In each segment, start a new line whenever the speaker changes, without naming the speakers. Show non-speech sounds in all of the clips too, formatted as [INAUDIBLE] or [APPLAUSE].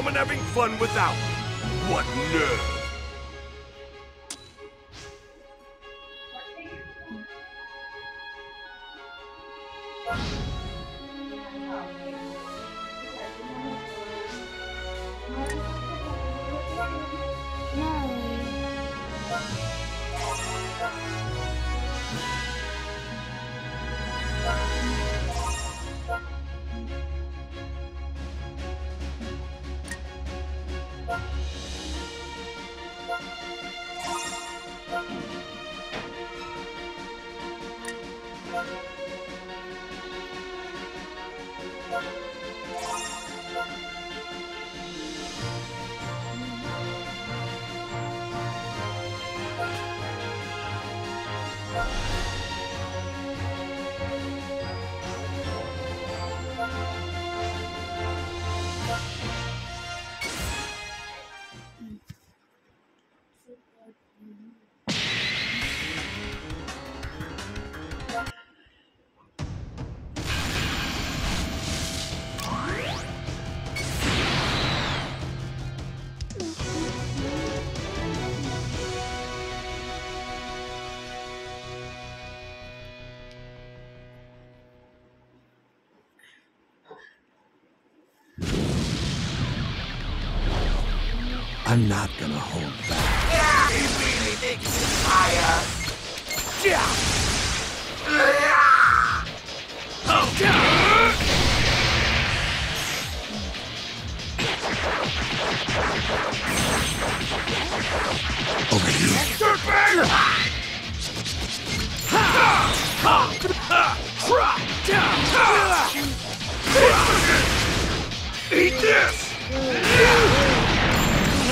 Someone having fun without? What nerve!
I'm not gonna hold back. Yeah, he really thinks he's higher. Yeah. Oh. Over here. Dirtbag! Eat this!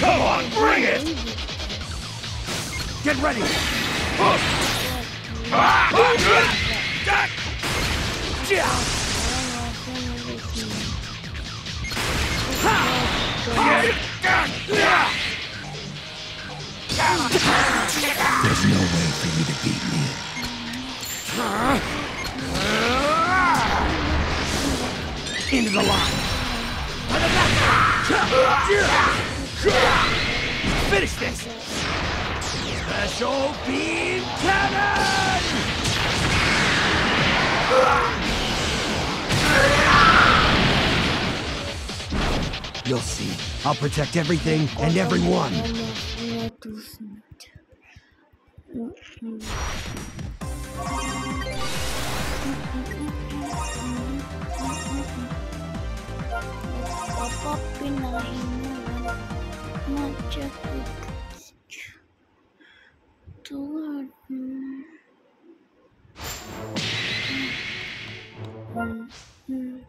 Come on,
bring it!
Get ready! There's no way for you to beat me. Into the line. Finish this! Special Beam Cannon! You'll see. I'll protect everything and everyone.
pop up pinahin mo magjakit tulad hmm. hmm. hmm.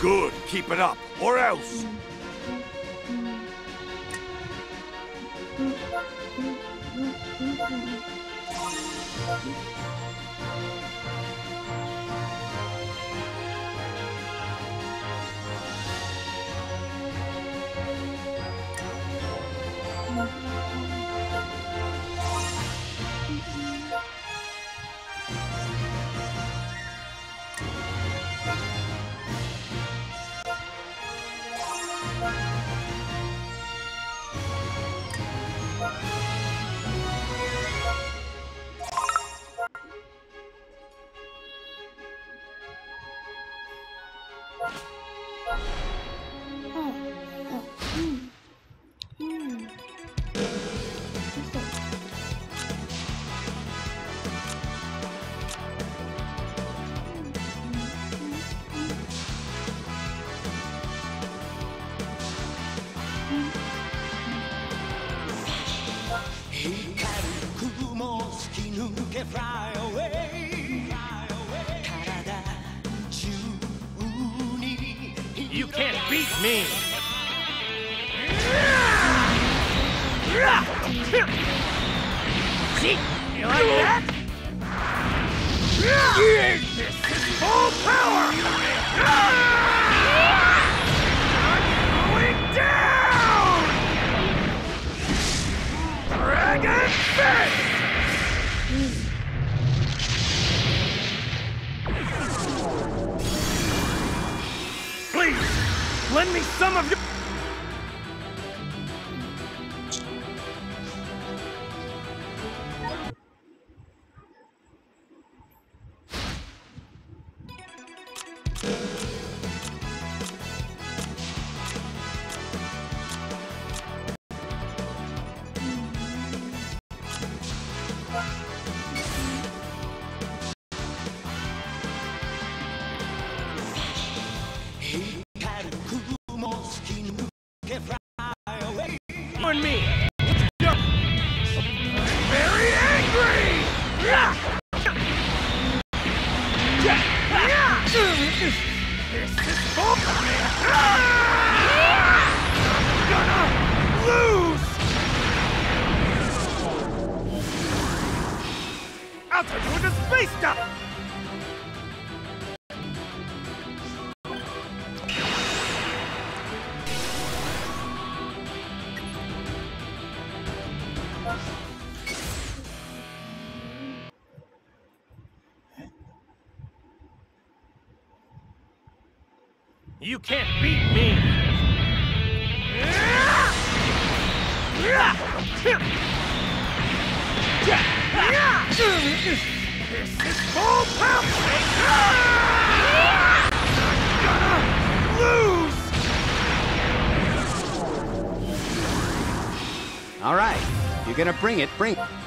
Good. Keep it up, or else.
You can't beat me! See? You like that? This is full power! I'm going down! Dragon Fist! Lend me some of your... You can't beat me! This is full power! Gonna lose!
All right. You're gonna bring it, bring it.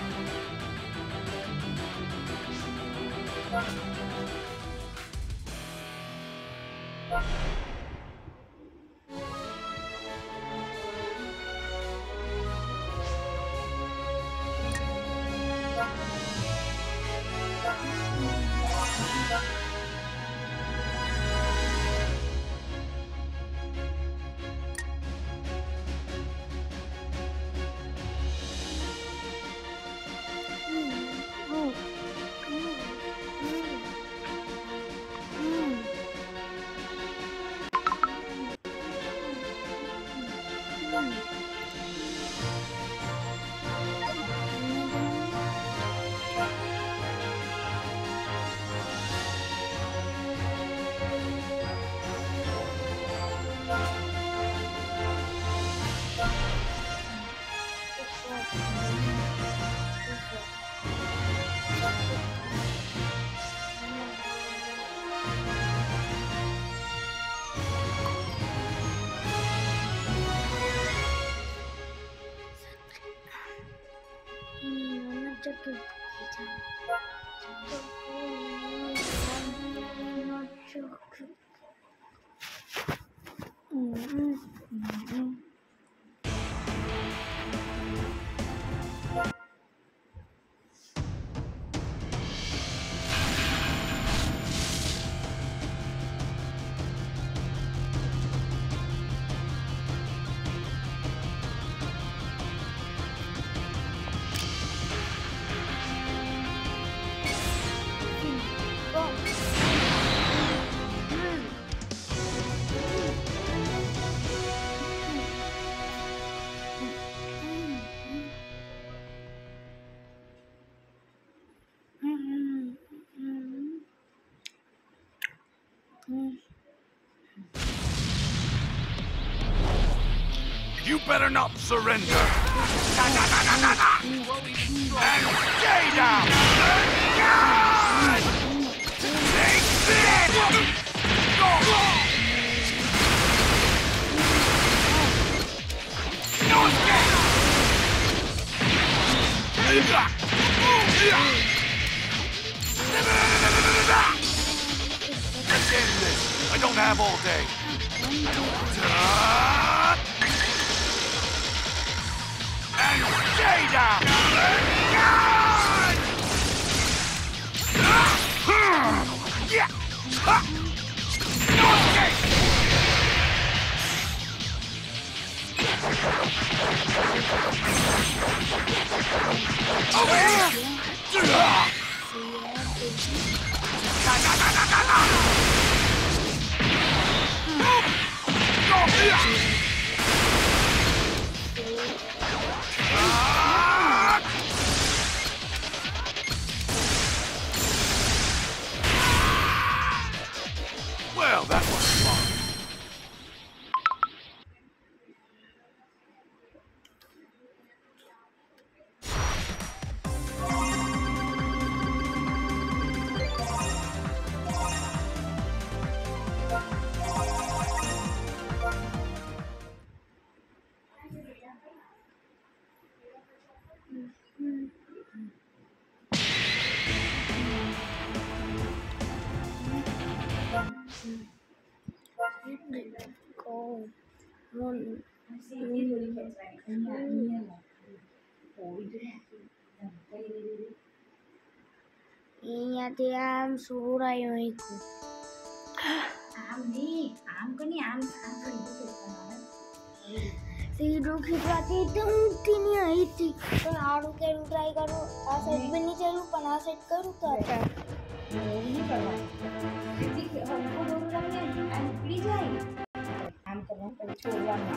Better not surrender. And stay down. I don't have all day. Yeah!
आम सो रही हूँ आम नहीं
आम को नहीं आम आम को खिंचवाती तुम नहीं आई थी तो आड़ू के आड़ू ट्राई करो आ साइड पे नहीं चलूँ
पना सेट करूँ तो अच्छा से और इनको दो रखने एंड प्लीज़ आई काम कर रहा हूँ कभी छोड़
जाऊँगा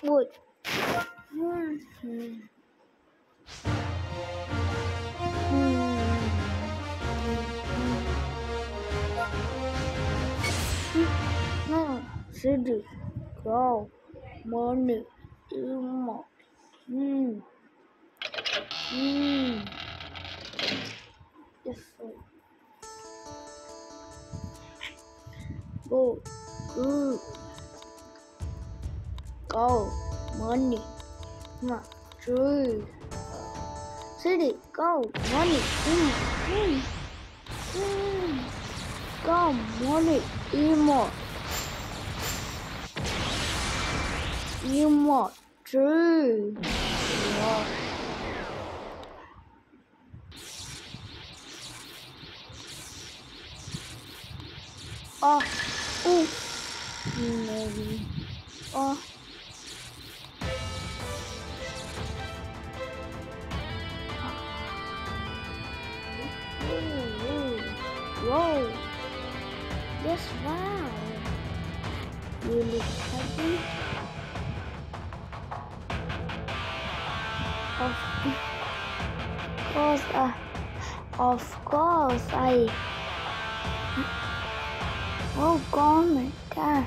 Good. Mm -hmm. City, go, money, emo, hmm, hmm, yes, sir. Go, good, go, money, ma, tree, city, go, money, hmm, hmm, hmm, go, money, emo. emo, tree. Wow. Oh, ooh, maybe. Oh. Whoa. Yes, wow. You look happy. Course, uh, of course, I. Oh, God, can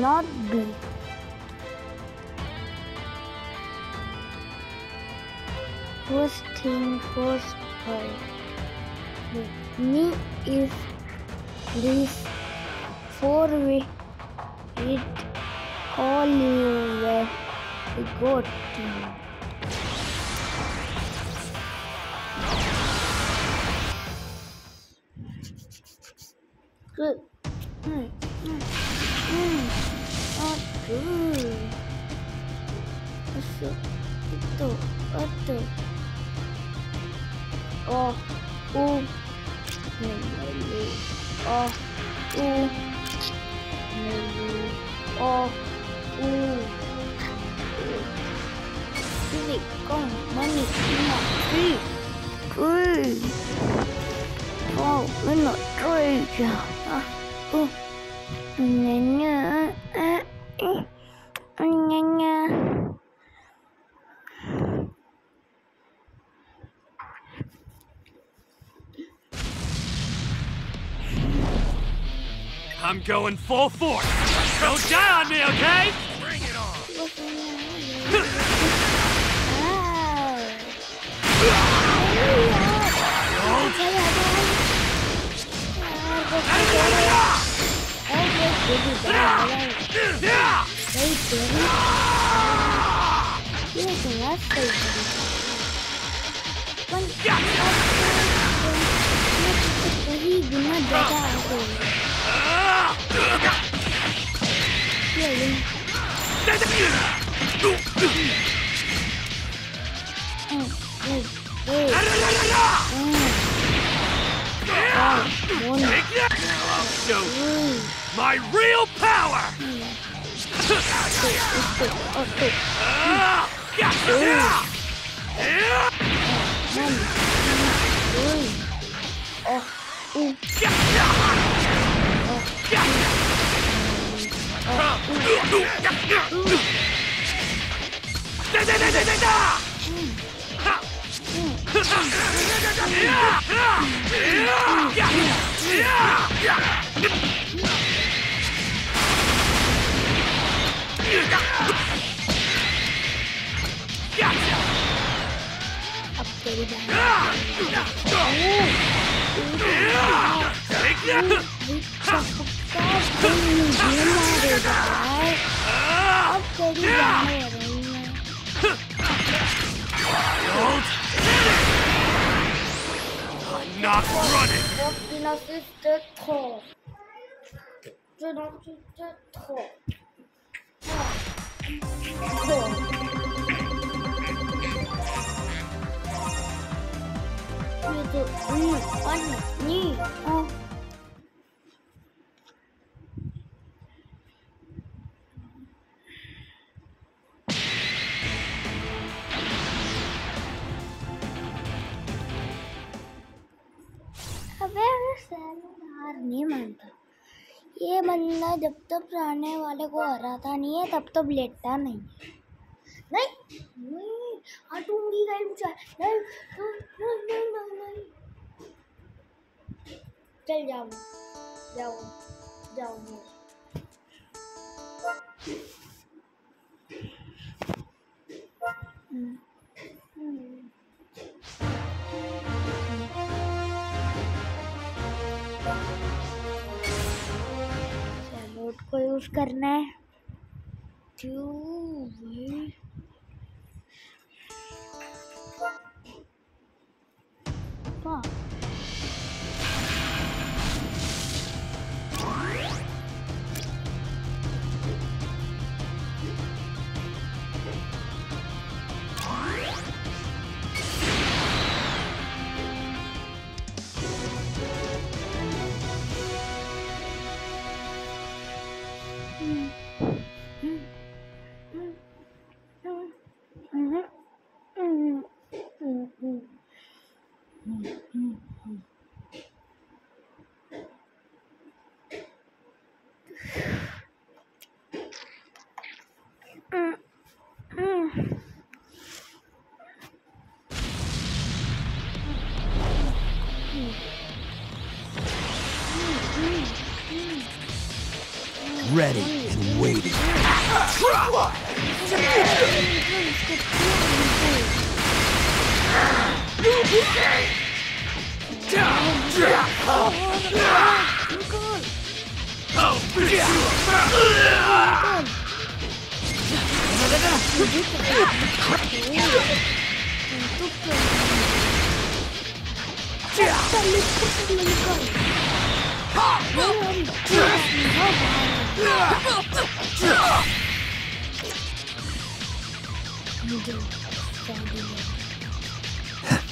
not be. First thing first, uh, me is this four way it all you were a good team. Oh, uh. Nelu. Oh, uh. Sini, con, money, no, three, three. Oh, three. Ah, uh.
going full force. Don't die on me, okay?
Bring it on.
वही गुना ज्यादा आते ये
my real power! Oh, Yeah! I'm not running.
हार नहीं मानता। ये बंदा जब तक पुराने वाले को हराता नहीं है, तब तक लेटता नहीं। नहीं हटूँगी नहीं नहीं नहीं चल जाओ जाओ जाओ को यूज़ करना है। ट्यूब भाई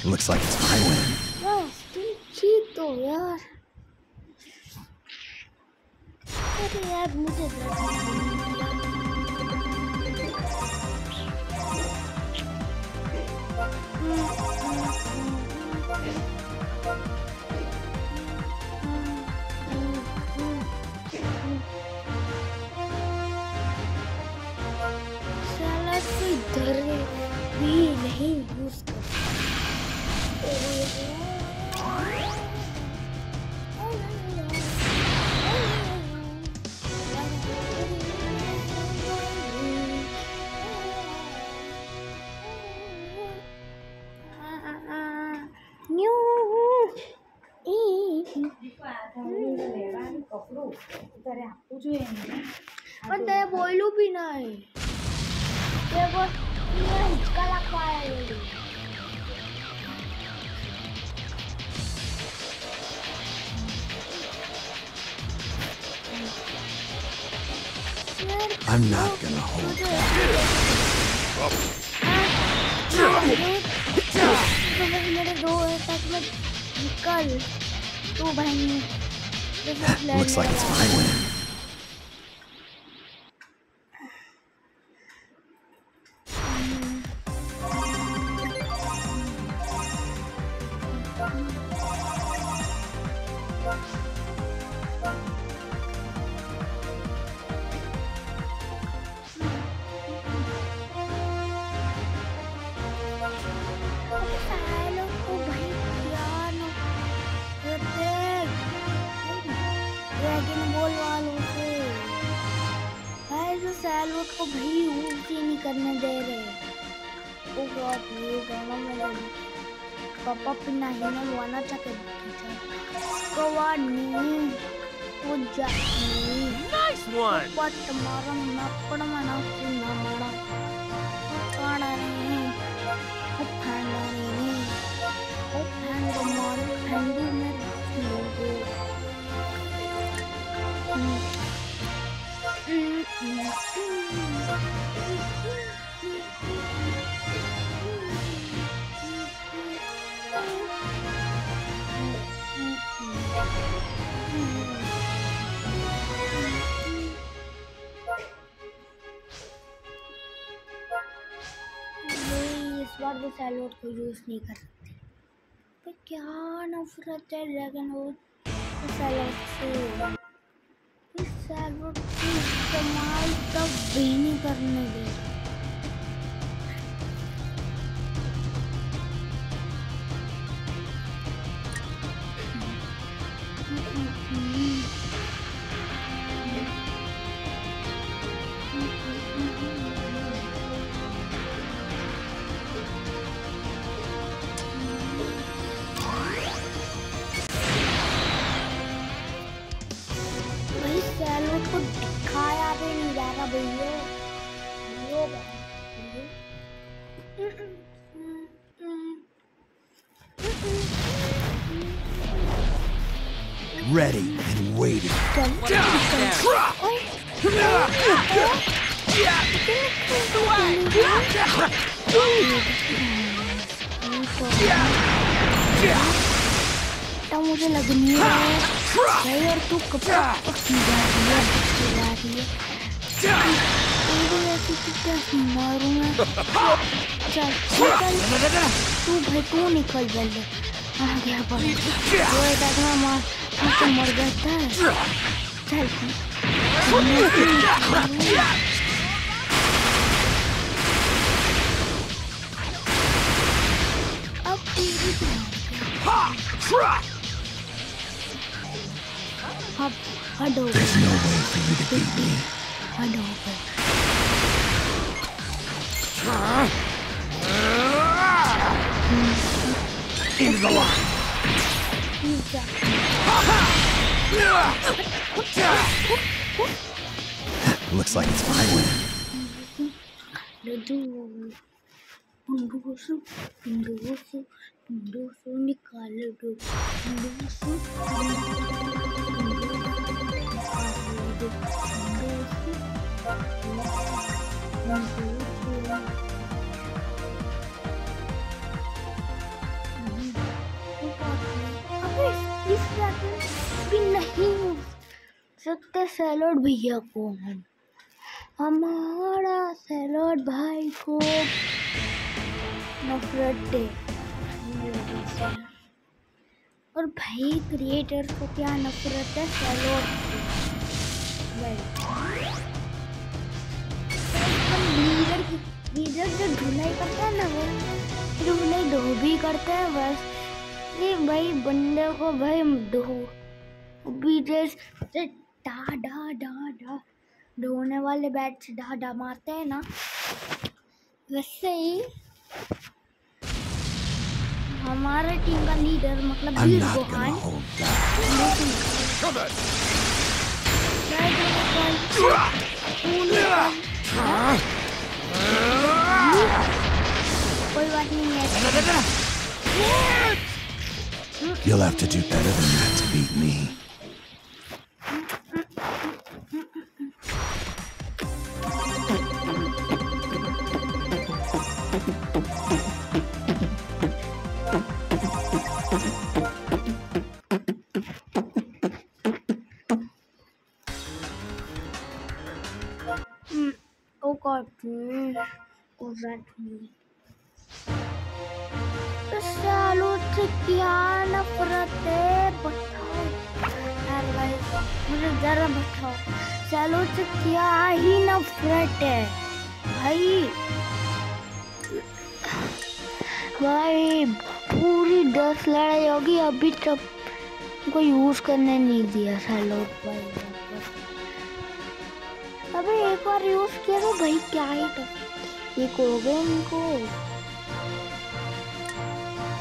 Looks like it's my win.
Oh, stupid, yeah. अरे यार मुझे भी नहीं यूज़ कर
પૂછું એને
પણ તે બોલ્યું બી નહીં તે બોલ હિંચકા લખવા આવ્યો
I'm not gonna hold back.
तो भाई मेरे दो तक में निकल तू भाई
Looks like it's my win.
इस बार को यूज़ नहीं कर सकते। पर क्या नफरत है ड्रैगन वो सैलड से इस्तेमाल तब भी नहीं करने दे तू निकल जल्दी आ गया पर वो एक आदमी मार तू तो मर जाता है चल अब तेरी अब हटो
There's no way for you to beat me.
हटो
Into the line. Looks like it's my win.
दो सकते सैलड भैया को हम। हमारा सैलड भाई को नफरत है और भाई क्रिएटर को क्या नफरत है? सैलड। लीडर की लीडर जो धुलाई करता है ना वो धुलाई धोबी करते हैं बस। ये भाई बंदे को भाई धो बीजर से डा डा डा डा ढोने वाले बैट से डा डा मारते हैं ना। वैसे ही हमारे टीम का लीडर मतलब वीर गोहान! कोई बात नहीं है।
You'll have to do better than that to beat me.
Oh God. Hmm. Oh, that से क्या नफरत है भाई मुझे जरा बताओ सालों से क्या ही नफरत है भाई भाई पूरी दस लड़ाई होगी अभी तक को यूज़ करने नहीं दिया सालों भाई अबे एक बार यूज़ किया तो भाई क्या ही ये हो गया इनको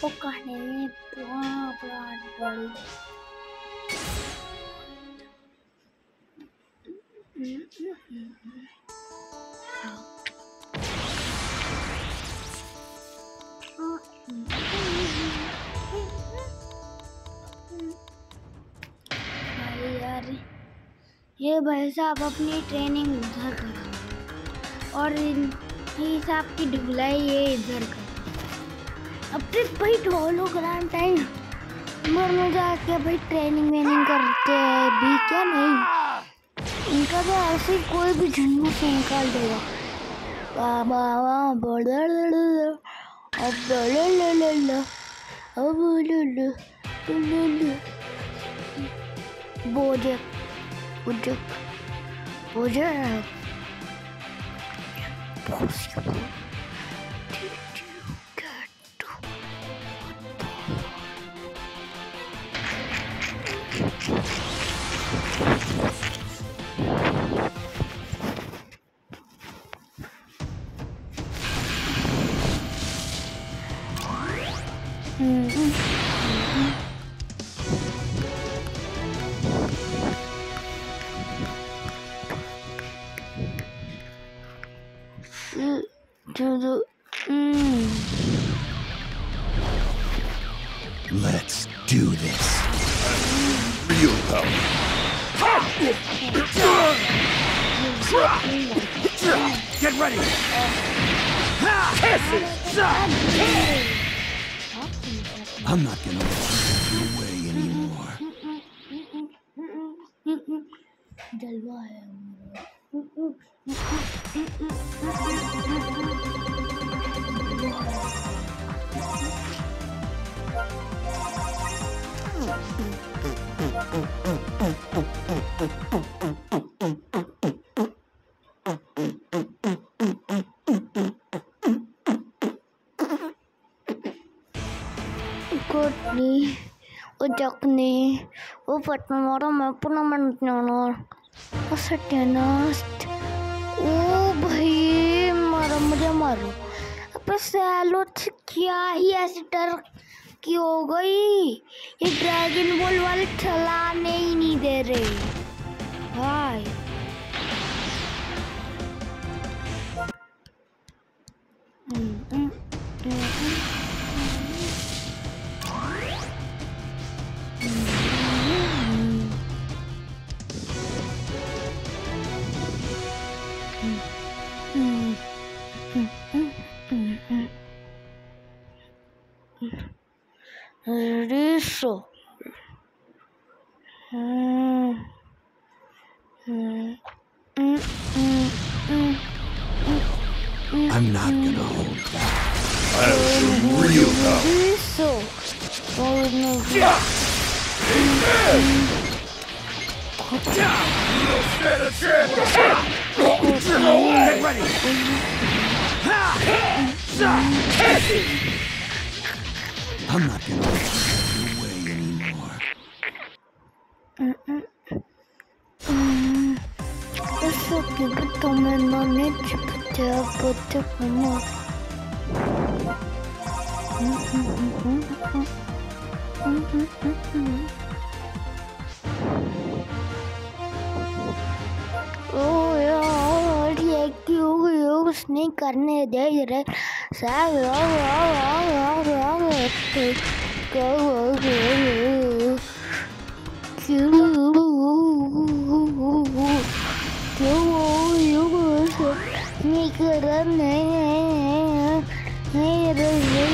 Pokoknya blah blah blah. भाई यार, ये भाई साहब अपनी ट्रेनिंग उधर करा और इन साहब की ढुलाई ये इधर करा अब तो भाई ढोलो ग्राम टाइम उम्र में जाके भाई ट्रेनिंग वेनिंग करते हैं, भी क्या नहीं? इनका तो ऐसे कोई भी झुंडू से निकाल देगा। वाह वाह वाह och Fatma मैं पुनः मन और सत्यानाश ओ भाई मारो मुझे मारो अब सैलो क्या ही ऐसी डर की हो गई ये ड्रैगन बॉल वाले चलाने ही नहीं दे रहे xã ngựa ngựa ngựa
ngựa ngựa
ngựa thì cỡ ngựa ngựa ngựa
kiểu kiểu
ngựa
kiểu ngựa
ngay
cười đến nè
nè nè ngay cười đến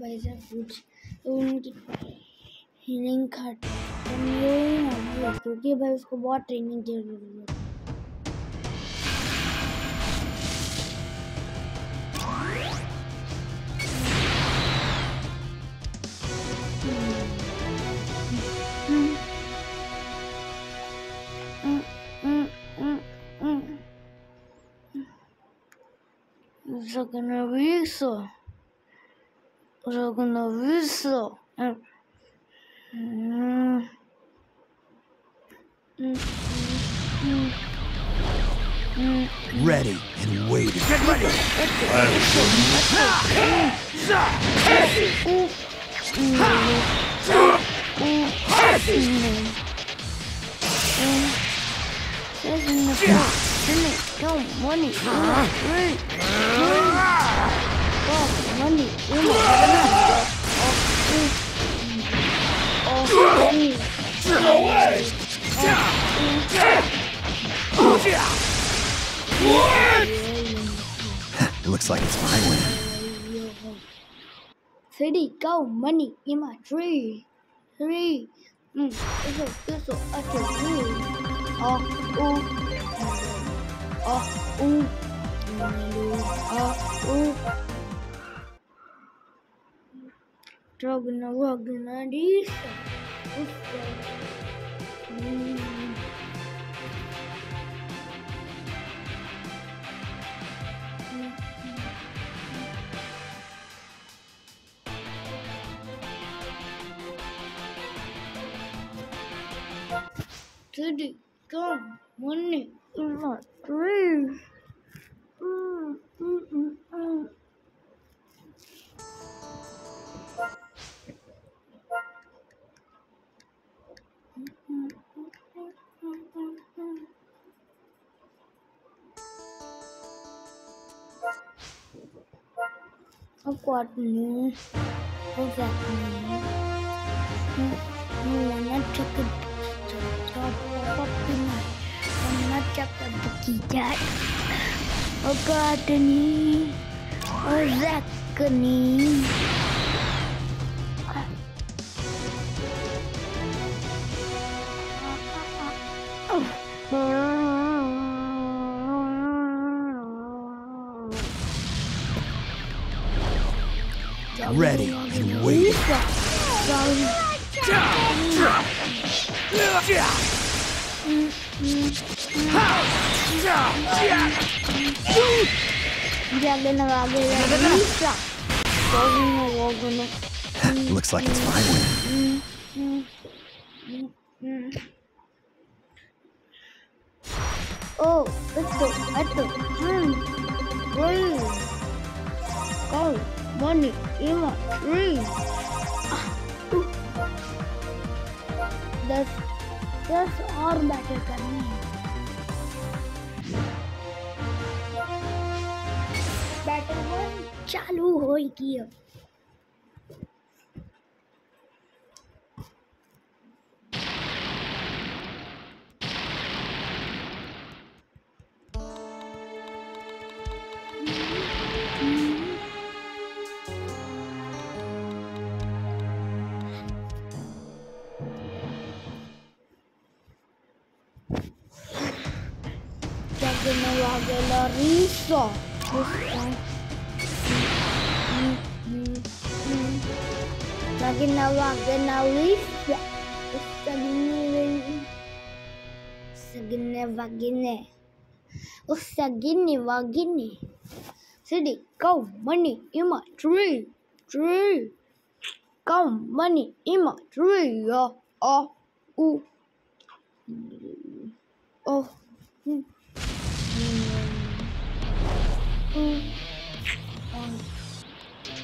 Pfizer Foods तो उनकी ट्रेनिंग करनी तो है, क्योंकि भाई उसको बहुत ट्रेनिंग की ज़रूरत है Zagnavisa. Żognowyso.
Ready and waiting.
Get ready.
There's enough. Give me, Three, four, money, Uma, oh, three, oh, three,
It looks like it's my win.
City, go, money, in my three, three, mm, eso, eso, eso, three, oh, ooh, oh, ooh, oh, ooh. Ah, Dragna, Wagna, Mm. City, go, money, three. Mm, mm, mm, mm. เอากวดนี้เอาแบบนี้มีวันนั้นจะกินจะชอ
บชอ
บกินอะไรวันนั้นจะกินตะกี้จ้าเอากวดนี้เอาแบบนี้ Lisa. and Wagana. [LAUGHS]
Looks like it's my win.
Oh, itu, itu. Hmm. Three. Oh, bunny in a tree. दस दस और batter करनी है batter चालू होगी अब Wagala Risa. Jagana Wagana Risa. Usagini Sagine Vagine. Usagini Vagini. City, go, money, ima, tree, tree. Come, money, ima, tree, oh, oh. Oh,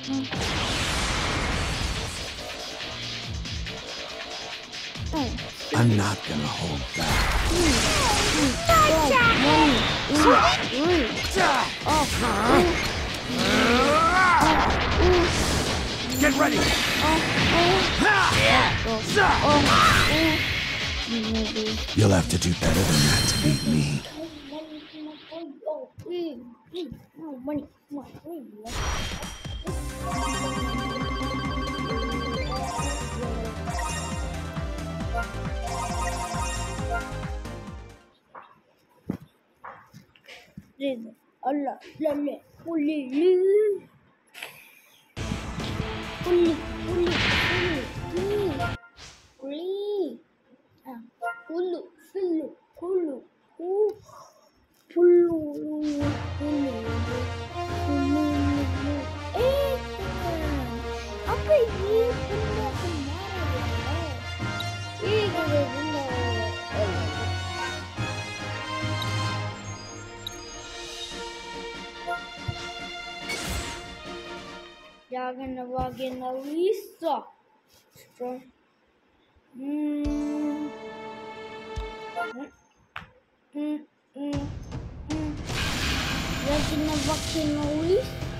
Mm.
I'm not gonna hold back.
Get ready!
You'll have to do better than that to beat me.
lần này uli lư uli uli uli uli à ulu sulu ulu u ulu ulu ulu Jagana Wagana Lisa. Mm. Mm. Mm. Mm. Jagana Wagana Lisa.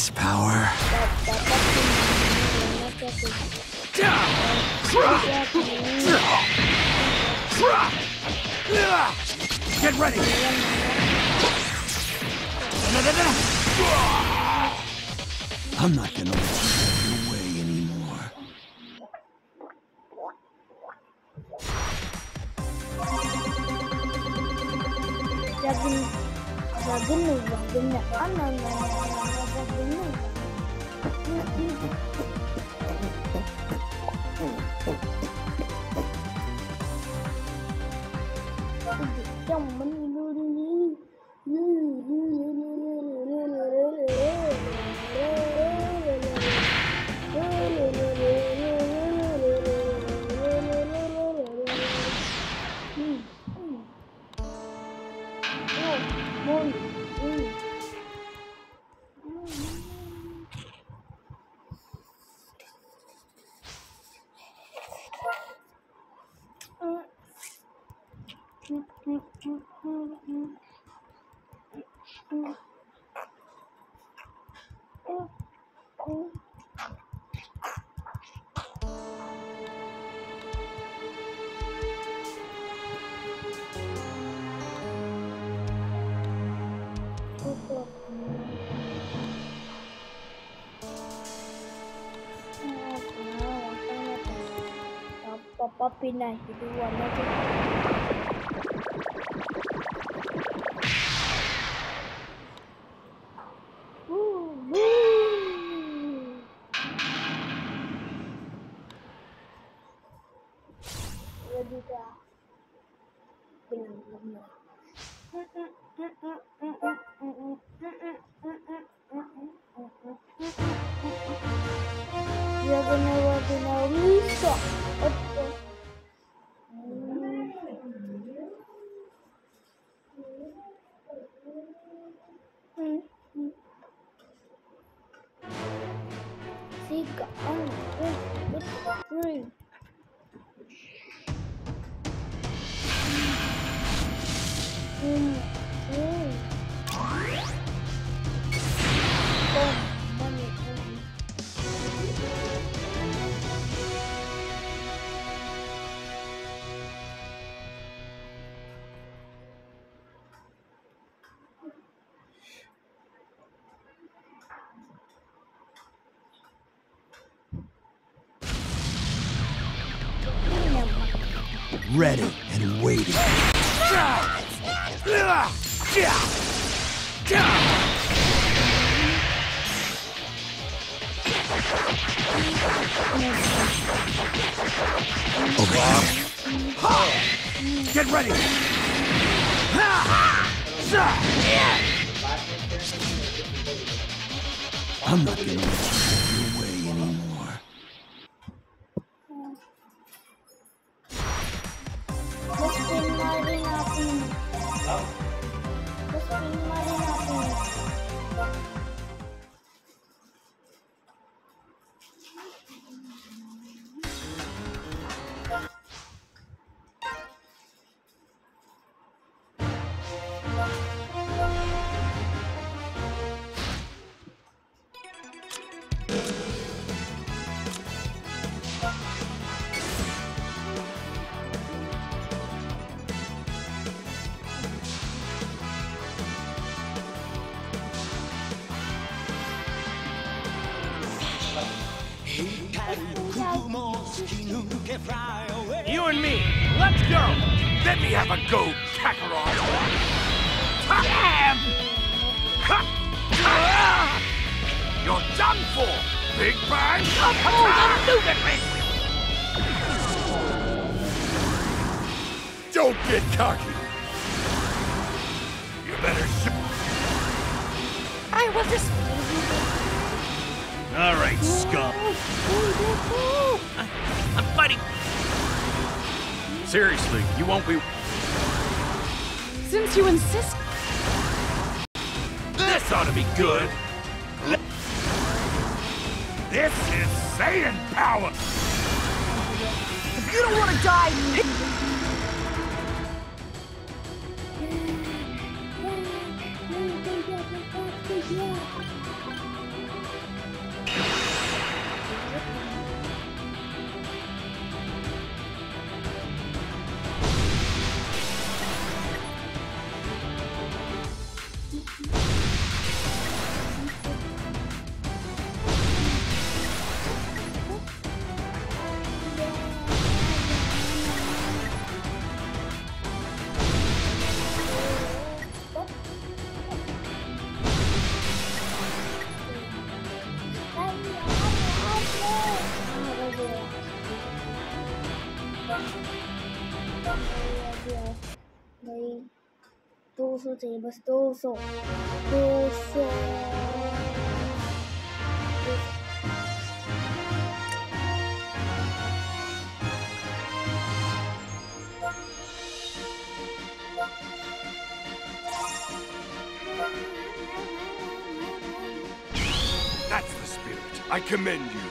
This
power,
Get ready!
I'm not gonna
Begini begini. Ana ana begini. Trong mình popping lah Kita buat macam tu Ya benar benar. Misal. Wait,
You
and me, let's go!
Let me have a go, Kakarot! Damn! You're done for! Big Bang! Oh, Don't get cocky! You better
I will just.
All right, scum. Oh, I'm fighting. Seriously, you won't be.
Since you insist,
This ought to be good! This is Saiyan power!
if you don't want to die,
That's the spirit.
I commend you.